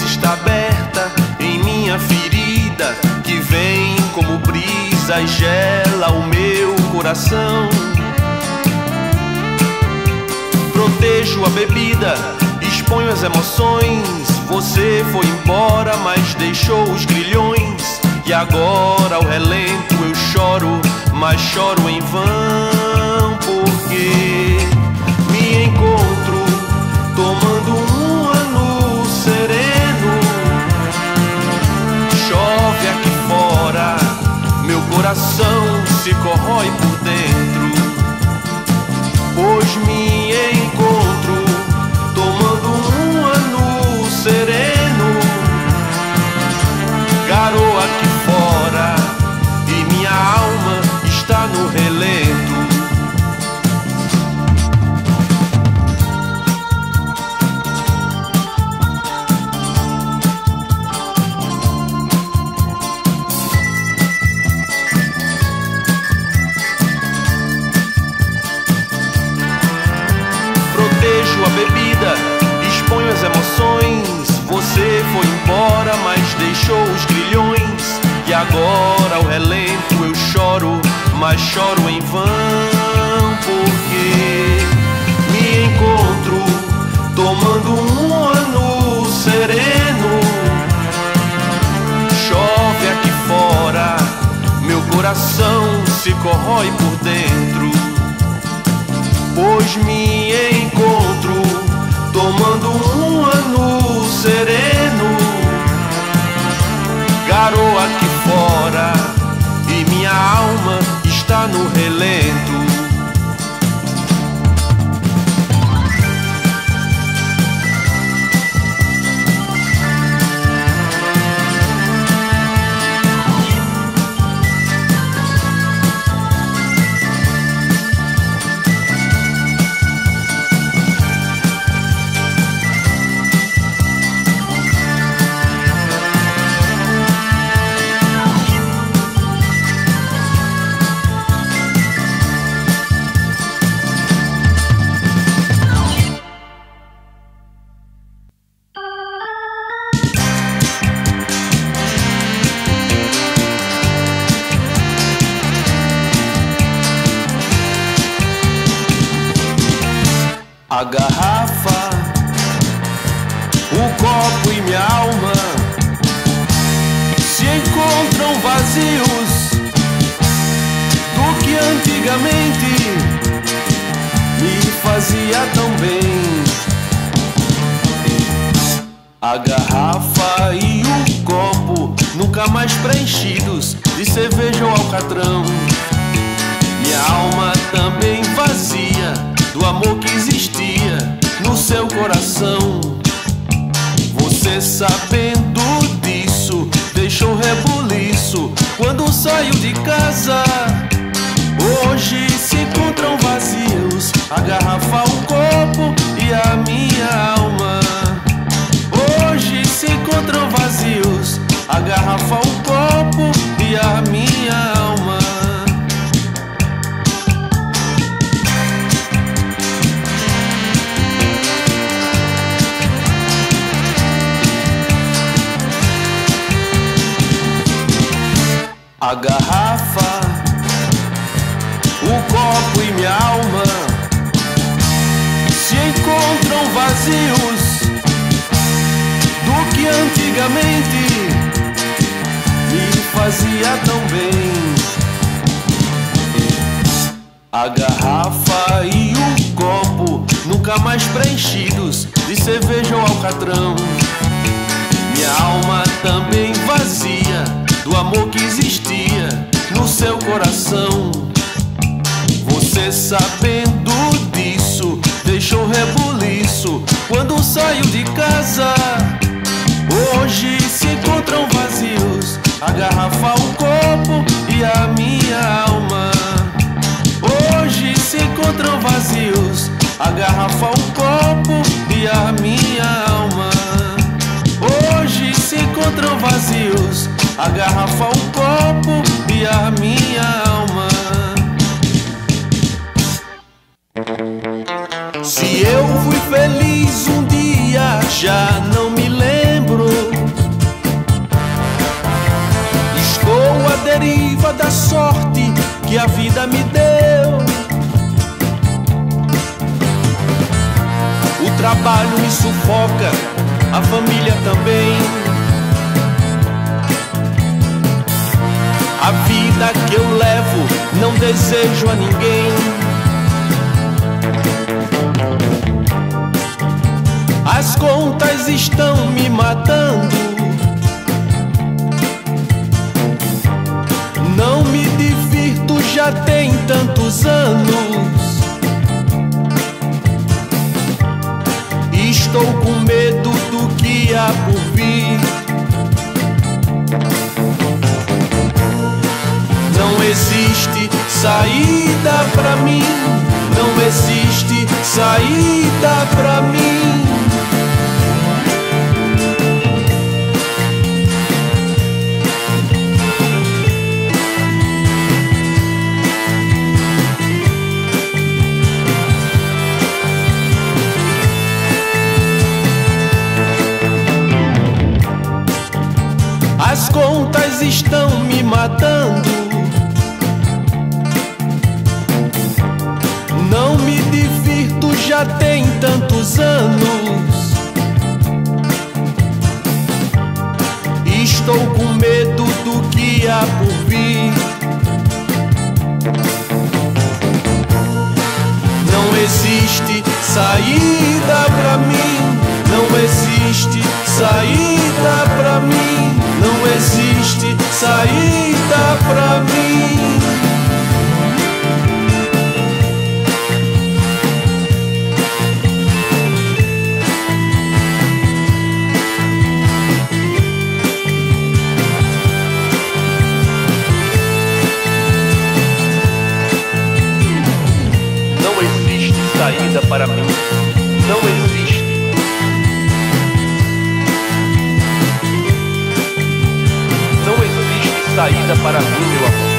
está aberta em minha ferida que vem como brisa e gela o meu coração. Protejo a bebida, exponho as emoções. Você foi embora, mas deixou os grilhões. E agora ao relento eu choro, mas choro em vão, porque coração se corrói deixou os grilhões. E agora ao relento eu choro, mas choro em vão, porque me encontro tomando um ano sereno. Chove aqui fora, meu coração se corrói por dentro pois me encontro tomando um ano sereno. Está no relento. A garrafa, o copo e minha alma se encontram vazios do que antigamente me fazia tão bem. A garrafa e o copo nunca mais preenchidos A garrafa, o copo e minha alma se encontram vazios do que antigamente me fazia tão bem. A garrafa e o copo nunca mais preenchidos de cerveja ou alcatrão. Minha alma também vazia do amor que existia no seu coração. Você sabendo disso, deixou rebuliço quando saiu de casa. Hoje se encontram vazios a garrafa, o copo e a minha alma. Hoje se encontram vazios a garrafa, o copo e a minha a garrafa, o copo e a minha alma. Se eu fui feliz um dia já não me lembro. Estou à deriva da sorte que a vida me deu. O trabalho me sufoca, a família também. A vida que eu levo não desejo a ninguém. As contas estão me matando. Não me divirto, já tem tantos anos. Estou com medo do que há por vir. Existe saída pra mim. Não existe saída pra mim. Já tem tantos anos. Estou com medo do que há por vir. Não existe saída pra mim. Não existe saída pra mim. Não existe saída pra mim. Para mim. Não existe. Não existe saída para mim, meu amor.